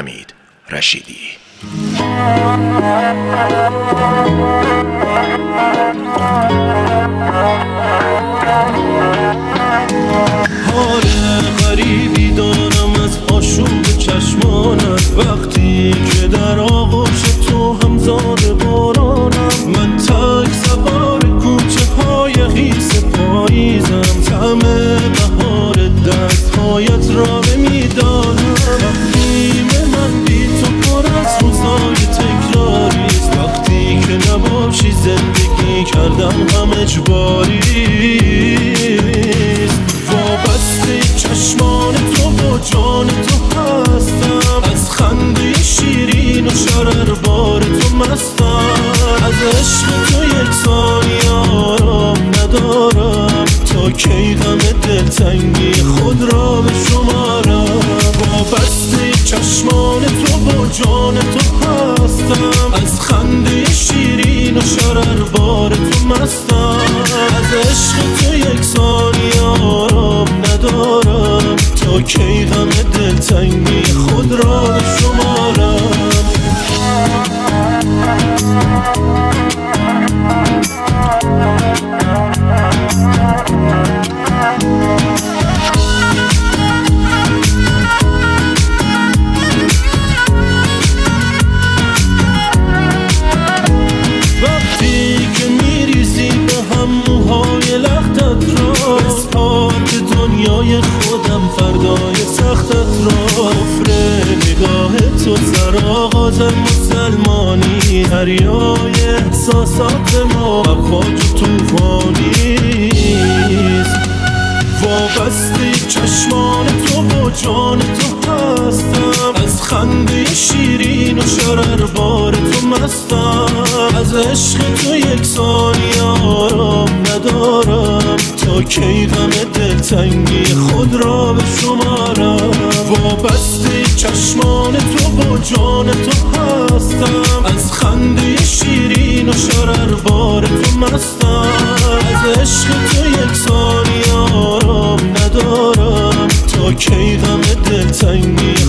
حمید رشیدی. حال غریبی دارم از آشوب چشمانت. وقتی کردن هم اجباریست وابسته چشمان تو و جان تو هستم. از خنده شیرین و شرر بار تو مستم. از عشق تو یک ثانیه آرام ندارم. تا کی غم دلتنگی خود را به مستم از عشق تو یک ثانیه آرام ندارم. تا کی غم دلتنگی خود را شمارم. نگاه تو سر آغاز مسلمانی. دریای احساسات ما افواج توفانی وابسته چشمان تو و جان تو هستم. از خنده شیرین و شرر بار تو مستم. از عشق تو یک ثانیه آرام ندارم. تا کی غم دلتنگی خود را به شمارم. وابسته چشمان تو جان تو هستم. از خنده شیرین و شرر بار تو مستم از عشق تو یک ثانی آرام ندارم. تا کی غم دلتنگی